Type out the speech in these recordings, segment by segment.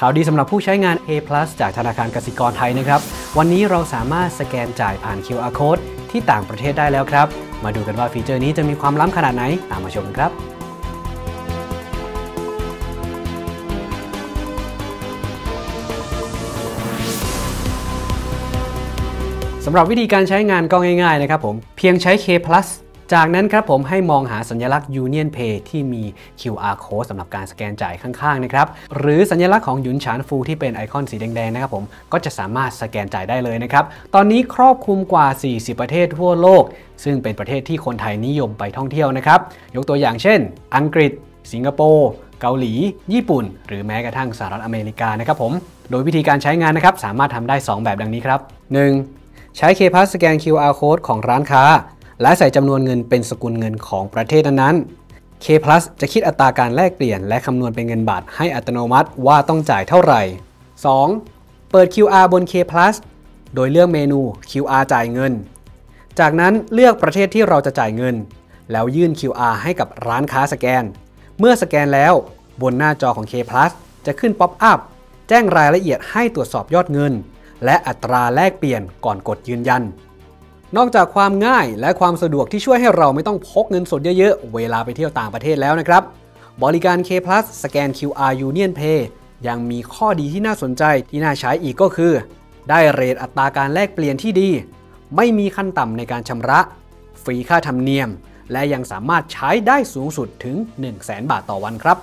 ข่าวดีสำหรับผู้ใช้งาน A จากธนาคารกสิกรไทยนะครับ วันนี้เราสามารถสแกนจ่ายผ่าน QR Code ที่ต่างประเทศได้แล้วครับ มาดูกันว่าฟีเจอร์นี้จะมีความล้ำขนาดไหน ตามมาชมครับสำหรับวิธีการใช้งานก็ง่ายๆนะครับผม เพียงใช้ K Plus จากนั้นครับผมให้มองหาสัญลักษณ์ Union Pay ที่มี QR code สำหรับการสแกนจ่ายข้างๆนะครับหรือสัญลักษณ์ของหยุนฉานฟูที่เป็นไอคอนสีแดงๆนะครับผมก็จะสามารถสแกนจ่ายได้เลยนะครับตอนนี้ครอบคลุมกว่า 40 ประเทศทั่วโลก ซึ่งเป็นประเทศที่คนไทยนิยมไปท่องเที่ยวนะครับยกตัวอย่างเช่น อังกฤษ สิงคโปร์เกาหลี ญี่ปุ่น หรือแม้กระทั่งสหรัฐอเมริกานะครับผมโดยวิธีการใช้งานนะครับสามารถทำได้ 2 แบบดังนี้ครับ 1. ใช้ K-Pass สแกน QR code ของร้านค้า และใส่จำนวนเงินเป็นสกุลเงินของประเทศนั้นๆ K จะคิดอัตราการแลกเปลี่ยน และคำนวณเป็นเงินบาทให้อัตโนมัติว่าต้องจ่ายเท่าไหร่ 2. เปิด QR บน K โดยเลือกเมนู QR จ่ายเงิน จากนั้นเลือกประเทศที่เราจะจ่ายเงิน แล้วยื่น QR ให้กับร้านค้าสแกน เมื่อสแกนแล้ว บนหน้าจอของ K จะขึ้นป๊อปอัพแจ้งรายละเอียดให้ตรวจสอบยอดเงิน และอัตราแลกเปลี่ยนก่อนกดยืนยัน นอกจากความง่ายและความสะดวกที่ช่วยให้เราไม่ต้องพกเงินสดเยอะๆ เวลาไปเที่ยวต่างประเทศแล้วนะครับ บริการ K Plus สแกน QR Union Pay ยังมีข้อดีที่น่าสนใจที่น่าใช้อีกก็คือ ได้เรทอัตราการแลกเปลี่ยนที่ดี ไม่มีขั้นต่ำในการชำระ ฟรีค่าธรรมเนียม และยังสามารถใช้ได้สูงสุดถึง 1 0 0 0 0แบาทต่อวันครับ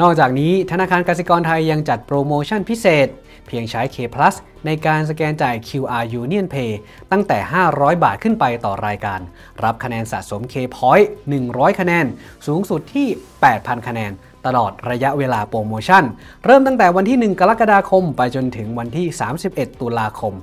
นอกจากนี้ธนาคารกสิกรไทยยังจัดโปรโมชั่นพิเศษ เพียงใช้ K Plus ในการสแกนจ่าย QR Union Pay ตั้งแต่ 500 บาทขึ้นไปต่อรายการ รับคะแนนสะสม K Point 100 คะแนน สูงสุดที่ 8,000 คะแนน ตลอดระยะเวลาโปรโมชั่น เริ่มตั้งแต่วันที่ 1 กรกฎาคม ไปจนถึงวันที่ 31 ตุลาคม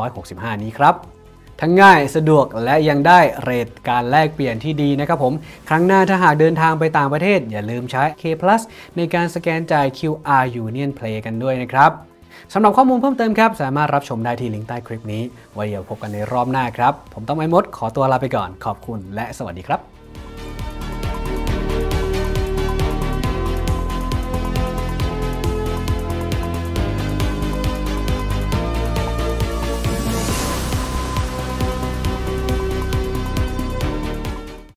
2565 นี้ครับ ทั้งง่ายสะดวกและยังได้เรทการแลกเปลี่ยนที่ดีนะครับผม ครั้งหน้าถ้าหากเดินทางไปต่างประเทศ อย่าลืมใช้ K Plus ในการสแกนจ่าย QR Union Play กันด้วยนะครับสำหรับข้อมูลเพิ่มเติมครับ สามารถรับชมได้ที่ลิงก์ใต้คลิปนี้ ไว้เดี๋ยวพบกันในรอบหน้าครับ ผมต้องไอ้มดขอตัวลาไปก่อน ขอบคุณและสวัสดีครับ